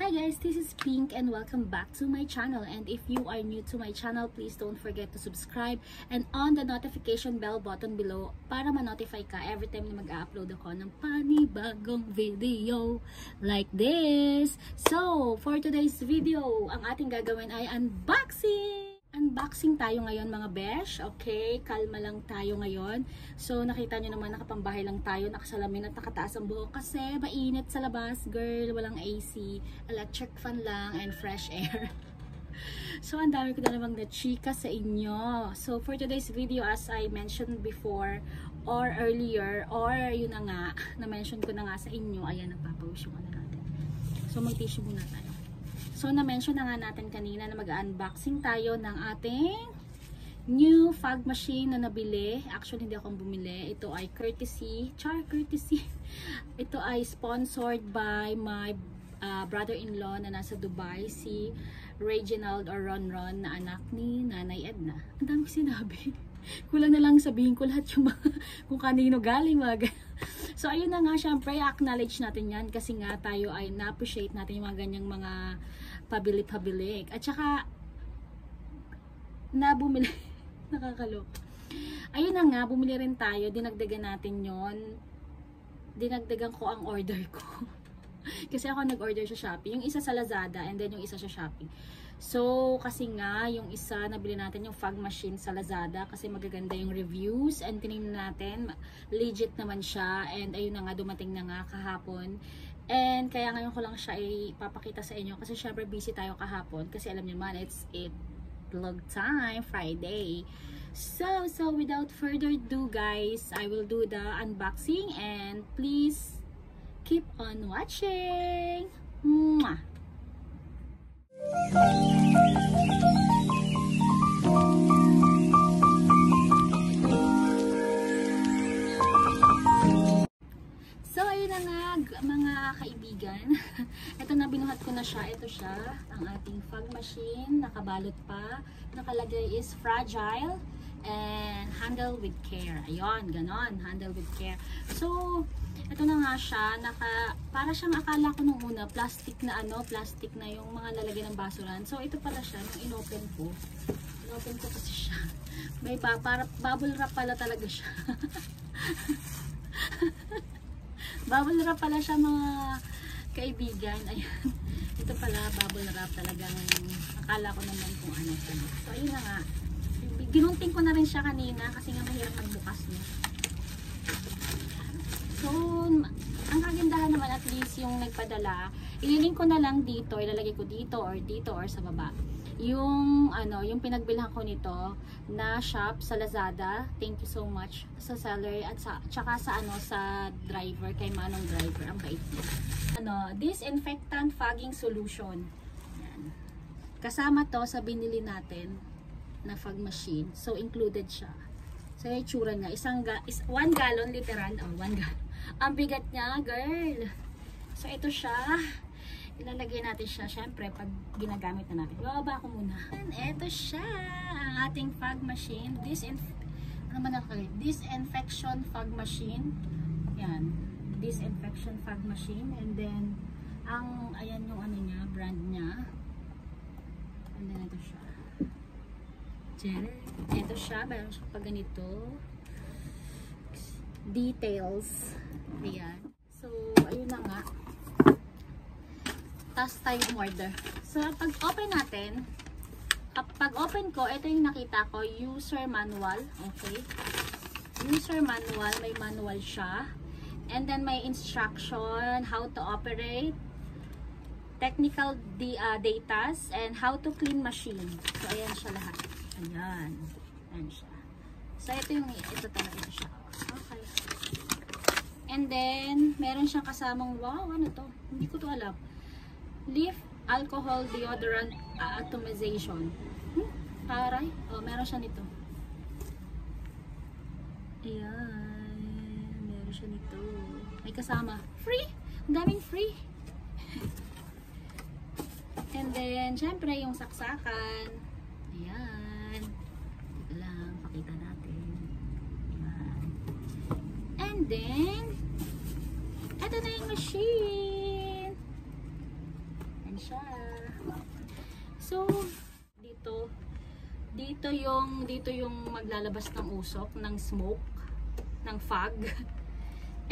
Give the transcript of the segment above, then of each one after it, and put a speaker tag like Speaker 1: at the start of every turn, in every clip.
Speaker 1: Hi guys, this is Pink and welcome back to my channel. And if you are new to my channel, please don't forget to subscribe and on the notification bell button below para ma-notify ka every time na mag-upload ako ng panibagong video like this. So, for today's video, ang ating gagawin ay unboxing! Unboxing tayo ngayon mga besh. Okay, kalma lang tayo ngayon. So, nakita nyo naman nakapambahay lang tayo, nakasalamin at nakataas ang buhok kasi mainit sa labas, girl. Walang AC, electric fan lang, and fresh air. so, ang dami ko na namang na-chika sa inyo. So, for today's video, as I mentioned before, or earlier, or yun na nga, na-mention ko na nga sa inyo, ayan, nagpapawish yung ano natin. So, mag-tissue muna tayo. So, na-mention na nga natin kanina na mag-unboxing tayo ng ating new fog machine na nabili. Actually, hindi akong bumili. Ito ay courtesy. Char, courtesy. Ito ay sponsored by my uh, brother-in-law na nasa Dubai, si Reginald or Ron Ron na anak ni Nanay Edna. Ang dami sinabi. Kulang na lang sabihin ko lahat yung mga, kung kanino galing mga So, ayun na nga, syempre, acknowledge natin yan kasi nga tayo ay na-appreciate natin yung mga ganyang mga pabili-pabili. At saka, na bumili, nakakalok. Ayun na nga, bumili rin tayo, dinagdagan natin yon dinagdagan ko ang order ko. kasi ako nag-order sa Shopee. Yung isa sa Lazada and then yung isa sa Shopee. So, kasi nga, yung isa, nabili natin yung fog machine sa Lazada kasi magaganda yung reviews and tinignan natin, legit naman siya and ayun na nga, dumating na nga kahapon. And kaya ngayon ko lang siya ipapakita sa inyo kasi syempre busy tayo kahapon kasi alam niyo man it's it vlog time Friday. So, so without further ado guys, I will do the unboxing and please keep on watching. Mwah! Mga kaibigan. Ito na binuhat ko na siya. Ito siya, ang ating fog machine. Nakabalot pa. Nakalagay is fragile and handle with care. Ayun, ganon. Handle with care. So, ito na nga siya. Naka, para siyang akala ko nung una, plastic na ano, plastic na yung mga lalagyan ng basuran. So, ito pala siya. Nung inopen ko, inopen ko kasi siya. May pa, para, bubble wrap pala talaga siya. Bubble wrap pala siya mga kaibigan. Ayan. Ito pala bubble wrap talagang akala ko naman kung ano ito. So ayun na nga. Ginunting ko na rin siya kanina kasi nga mahirap magbukas niya. So ang kagandahan naman at least yung nagpadala, ililink ko na lang dito, ilalagay ko dito or dito or sa baba yung ano, yung pinagbilhan ko nito na shop sa Lazada. Thank you so much sa seller at sa tsaka sa ano sa driver kay Manong driver. Ang bait niya. Ano, disinfectant fogging solution. Yan. Kasama to sa binili natin na fog machine. So included siya. So yung tsura niya, isang ga is 1 gallon literal, oh, 1 gallon. Ang bigat niya, girl. So ito siya ilalagay natin siya syempre pag ginagamit na natin. Bababa ko muna. And ito siya, ang ating fog machine. Disinf ano man nakalagay? Disinfection fog machine. Yan. Disinfection fog machine. And then, ang, ayan yung ano niya, brand niya. And then ito siya. Diyan. Ito siya, meron siya pag ganito. Details. Ayan. So, ayun na nga tapos tayo order. So, pag open natin, pag open ko, ito yung nakita ko, user manual. Okay. User manual, may manual siya. And then may instruction, how to operate, technical di, uh, datas, and how to clean machine. So, ayan siya lahat. Ayan. Ayan siya. So, ito yung, ito talaga siya. And then, meron siyang kasamang, wow, ano to? Hindi ko to alam leaf alcohol deodorant atomization. Hmm? Taray. Oh, meron siya nito. Ayan. Meron siya nito. May kasama. Free! Ang daming free. And then, syempre, yung saksakan. Ayan. Ito lang, pakita natin. Ayan. And then, ito na yung machine. Yan siya. So, dito, dito yung, dito yung maglalabas ng usok, ng smoke, ng fog.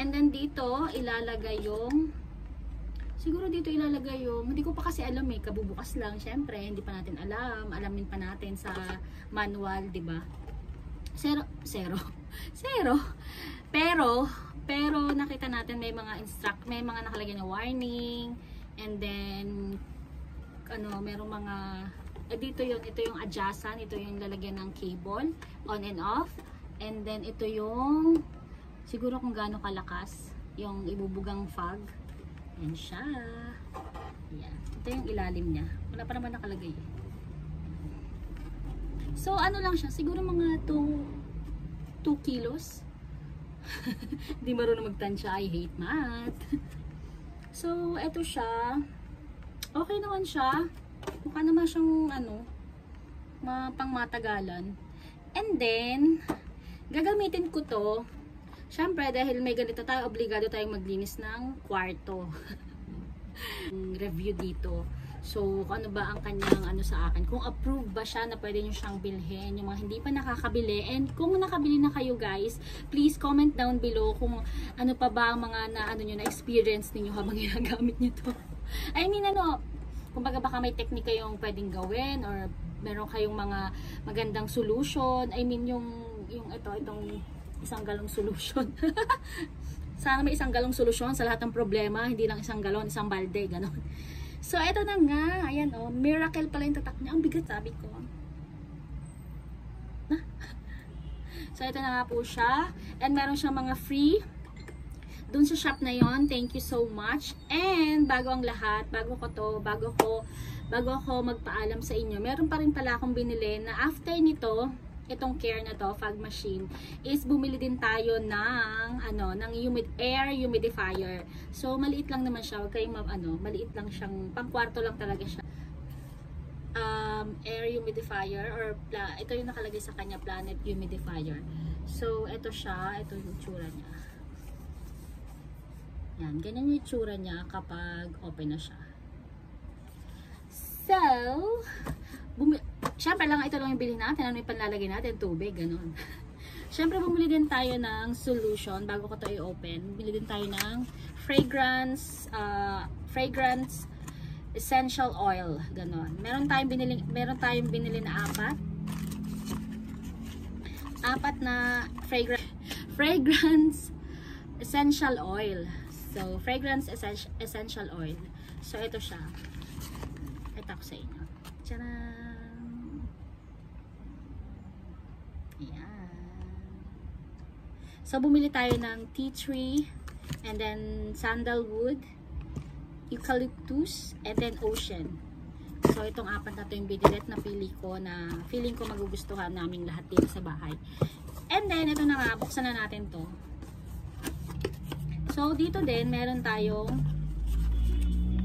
Speaker 1: And then dito, ilalagay yung Siguro dito ilalagay yung, hindi ko pa kasi alam eh, kabubukas lang, syempre, hindi pa natin alam, alamin pa natin sa manual, ba? Zero, zero, zero. Pero, pero nakita natin may mga instruct, may mga nakalagay na warning, and then, ano, merong mga, eh, dito yung, ito yung adjustan, ito yung lalagyan ng cable, on and off, and then ito yung, siguro kung gaano kalakas, yung ibubugang fog, yan siya. Yan. Ito yung ilalim niya. Wala pa naman nakalagay. eh. So, ano lang siya. Siguro mga 2 2 kilos. Hindi marunong magtansya. I hate math. so, eto siya. Okay naman siya. Mukha naman siyang ano, ma pangmatagalan. And then, gagamitin ko to Siyempre, dahil may ganito tayo, obligado tayong maglinis ng kwarto. review dito. So, ano ba ang kanyang ano sa akin. Kung approved ba siya na pwede nyo siyang bilhin. Yung mga hindi pa nakakabili. And kung nakabili na kayo guys, please comment down below kung ano pa ba ang mga na, ano nyo, na experience ninyo habang ginagamit nyo to. I mean, ano, kumbaga baka may teknika yung pwedeng gawin or meron kayong mga magandang solution. I mean, yung, yung ito, itong isang galong solution. Sana may isang galong solusyon sa lahat ng problema, hindi lang isang galon, isang balde, gano'n. So, eto na nga. Ayan, oh. Miracle pala yung tatak niya. Ang bigat, sabi ko. so, ito na nga po siya. And meron siyang mga free dun sa shop na yon Thank you so much. And, bago ang lahat, bago ko to, bago ko, bago ako magpaalam sa inyo, meron pa rin pala akong binili na after nito, itong care na to, fog machine, is bumili din tayo ng, ano, ng humid, air humidifier. So, maliit lang naman siya. Huwag kayong, ano, maliit lang siyang, pang kwarto lang talaga siya. Um, air humidifier, or, pla, ito yung nakalagay sa kanya, planet humidifier. So, ito siya, ito yung tsura niya. Yan, ganyan yung tsura niya kapag open na siya. So, bumi Siyempre lang ito lang yung bilhin natin. Ano yung panlalagay natin? Tubig, ganun. Siyempre bumili din tayo ng solution bago ko to i-open. Bumili din tayo ng fragrance uh, fragrance essential oil, ganun. Meron tayong binili meron tayong binili na apat. Apat na fragrance fragrance essential oil. So, fragrance essential oil. So, ito siya. Ito ko sa inyo. Tcharan! So, bumili tayo ng tea tree, and then sandalwood, eucalyptus, and then ocean. So, itong apat na ito yung bidilet na pili ko na feeling ko magugustuhan namin lahat dito sa bahay. And then, ito na nga, buksan na natin to. So, dito din, meron tayong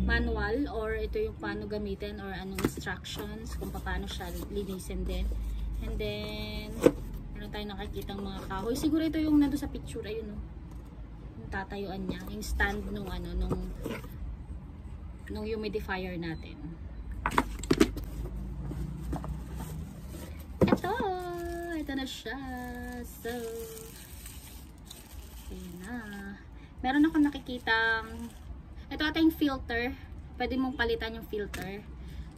Speaker 1: manual or ito yung paano gamitin or anong instructions kung paano siya linisin din. And then, meron tayong nakikitang mga kahoy. Siguro ito yung nando sa picture, ayun no. Yung tatayuan niya, yung stand nung ano, nung nung humidifier natin. Ito! Ito na siya. So, ayan na. Meron ako nakikitang ito ata yung filter. Pwede mong palitan yung filter.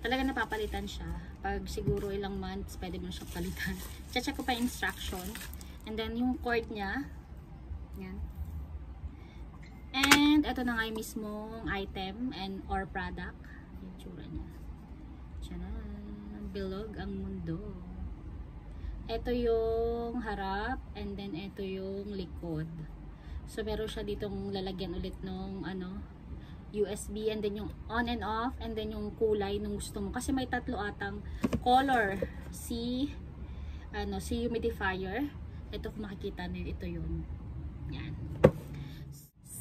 Speaker 1: Talaga napapalitan siya pag siguro ilang months, pwede mo siyang palitan. Check ko pa instruction. And then, yung cord niya. Yan. And, ito na nga yung mismong item and or product. Yung tsura niya. Tiyanan. Bilog ang mundo. Ito yung harap and then ito yung likod. So, meron siya ditong lalagyan ulit nung ano, USB and then yung on and off and then yung kulay nung gusto mo. Kasi may tatlo atang color. Si ano si humidifier. Ito kung makikita niyo ito yun yan.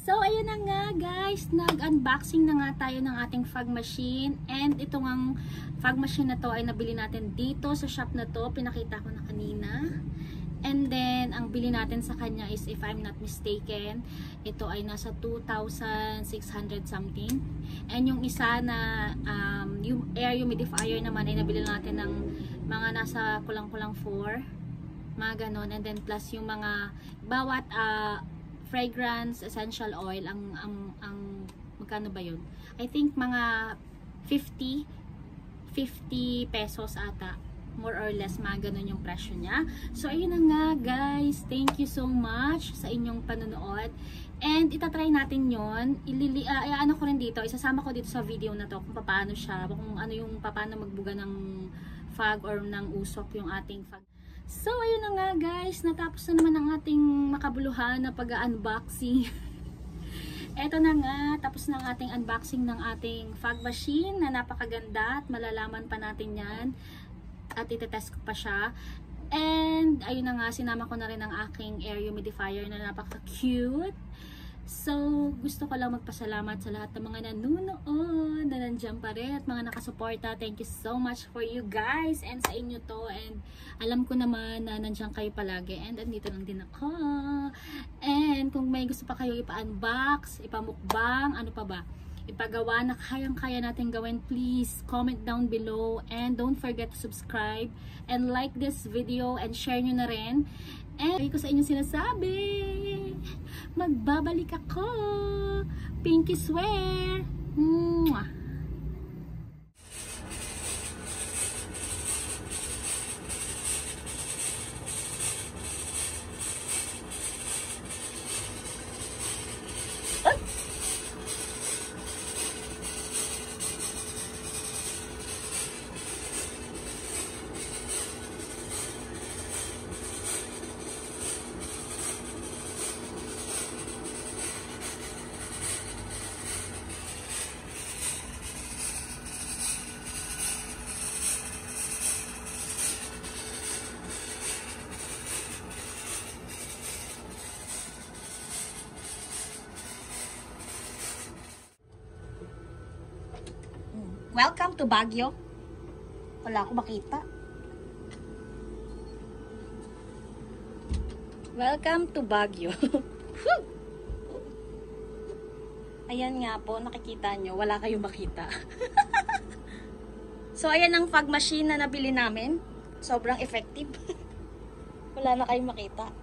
Speaker 1: So ayun na nga guys. Nag unboxing na nga tayo ng ating fog machine. And ito ngang fog machine na to ay nabili natin dito sa shop na to. Pinakita ko na kanina. And then, ang bili natin sa kanya is, if I'm not mistaken, ito ay nasa 2,600 something. And yung isa na, um, yung air humidifier naman ay nabili natin ng mga nasa kulang-kulang 4. Mga ganon. And then, plus yung mga, bawat uh, fragrance, essential oil, ang, ang, ang, magkano ba yun? I think mga 50, 50 pesos ata more or less mga ganun yung presyo niya. So, ayun na nga guys. Thank you so much sa inyong panonood. And itatry natin yon Ilili, uh, ano ko rin dito, isasama ko dito sa video na to kung paano siya, kung ano yung paano magbuga ng fog or ng usok yung ating fog. So, ayun na nga guys. Natapos na naman ang ating makabuluhan na pag-unboxing. Eto na nga, tapos na ang ating unboxing ng ating fog machine na napakaganda at malalaman pa natin yan at itetest ko pa siya. And, ayun na nga, sinama ko na rin ang aking air humidifier na napaka-cute. So, gusto ko lang magpasalamat sa lahat ng mga nanunood na nandiyan pa rin at mga nakasuporta. Thank you so much for you guys and sa inyo to. And alam ko naman na nandiyan kayo palagi. And andito lang din ako. And kung may gusto pa kayo ipa-unbox, ipamukbang, ano pa ba? Ipagawa na kayang-kaya natin gawin, please comment down below and don't forget to subscribe and like this video and share nyo na rin. And ko sa inyo sinasabi, magbabalik ako. Pinky swear. Mwah. Welcome to Baguio. Wala ako makita. Welcome to Baguio. ayan nga po, nakikita nyo, wala kayong makita. so, ayan ang fog machine na nabili namin. Sobrang effective. wala na kayong makita.